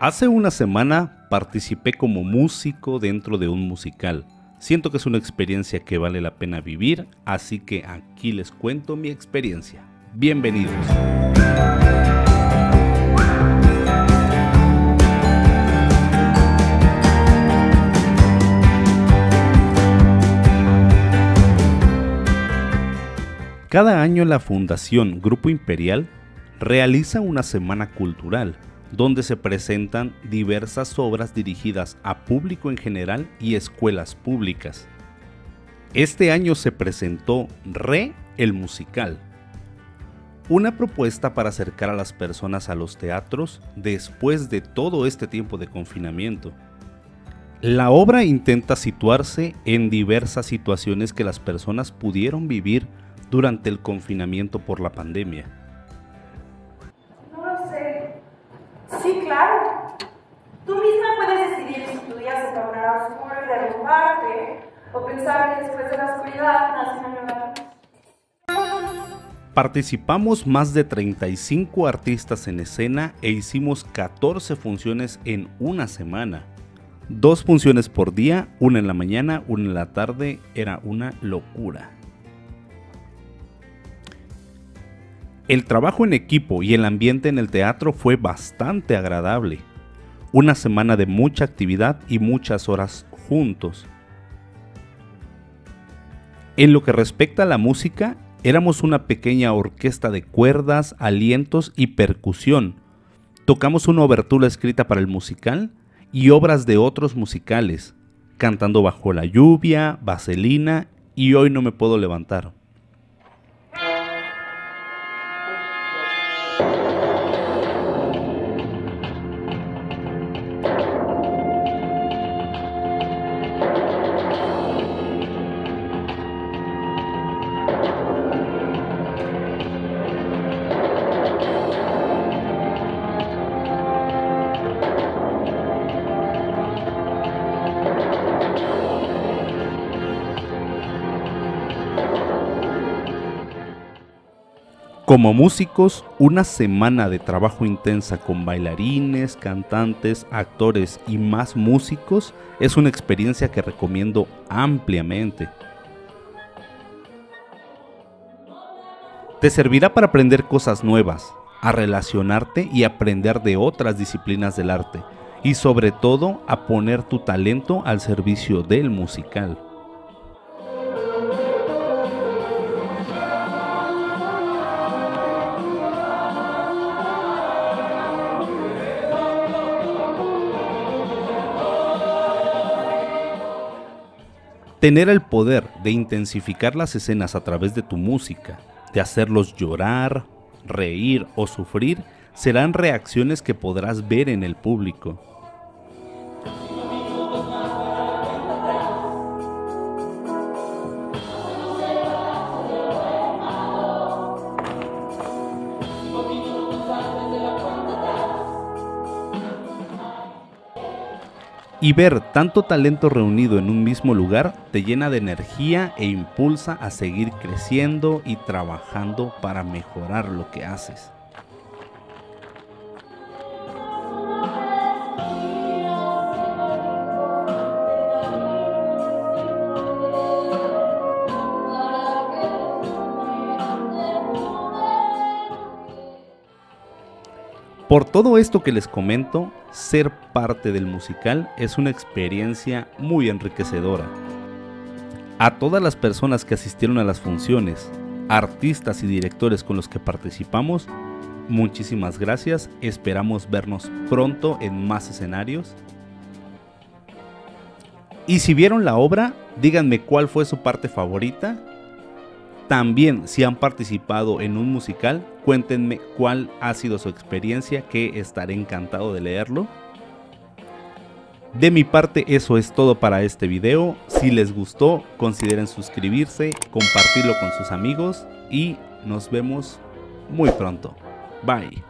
Hace una semana participé como músico dentro de un musical. Siento que es una experiencia que vale la pena vivir, así que aquí les cuento mi experiencia. Bienvenidos. Cada año la Fundación Grupo Imperial realiza una semana cultural donde se presentan diversas obras dirigidas a público en general y escuelas públicas. Este año se presentó Re el musical, una propuesta para acercar a las personas a los teatros después de todo este tiempo de confinamiento. La obra intenta situarse en diversas situaciones que las personas pudieron vivir durante el confinamiento por la pandemia después de la oscuridad nace Participamos más de 35 artistas en escena e hicimos 14 funciones en una semana. Dos funciones por día, una en la mañana, una en la tarde, era una locura. El trabajo en equipo y el ambiente en el teatro fue bastante agradable. Una semana de mucha actividad y muchas horas juntos. En lo que respecta a la música, éramos una pequeña orquesta de cuerdas, alientos y percusión. Tocamos una obertura escrita para el musical y obras de otros musicales, cantando bajo la lluvia, vaselina y hoy no me puedo levantar. Como músicos, una semana de trabajo intensa con bailarines, cantantes, actores y más músicos es una experiencia que recomiendo ampliamente. Te servirá para aprender cosas nuevas, a relacionarte y aprender de otras disciplinas del arte, y sobre todo a poner tu talento al servicio del musical. Tener el poder de intensificar las escenas a través de tu música, de hacerlos llorar, reír o sufrir, serán reacciones que podrás ver en el público. Y ver tanto talento reunido en un mismo lugar te llena de energía e impulsa a seguir creciendo y trabajando para mejorar lo que haces. Por todo esto que les comento, ser parte del musical es una experiencia muy enriquecedora. A todas las personas que asistieron a las funciones, artistas y directores con los que participamos, muchísimas gracias. Esperamos vernos pronto en más escenarios. Y si vieron la obra, díganme cuál fue su parte favorita también, si han participado en un musical, cuéntenme cuál ha sido su experiencia, que estaré encantado de leerlo. De mi parte eso es todo para este video. Si les gustó, consideren suscribirse, compartirlo con sus amigos y nos vemos muy pronto. Bye.